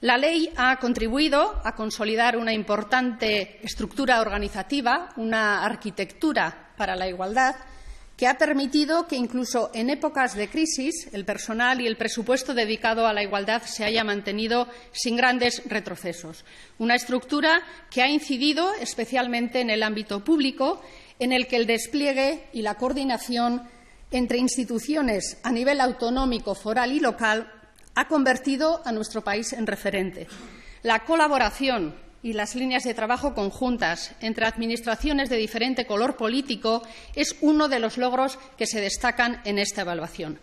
La ley ha contribuido a consolidar una importante estructura organizativa, una arquitectura para la igualdad, que ha permitido que incluso en épocas de crisis el personal y el presupuesto dedicado a la igualdad se haya mantenido sin grandes retrocesos. Una estructura que ha incidido especialmente en el ámbito público, en el que el despliegue y la coordinación entre instituciones a nivel autonómico, foral y local ha convertido a nuestro país en referente. La colaboración y las líneas de trabajo conjuntas entre administraciones de diferente color político es uno de los logros que se destacan en esta evaluación.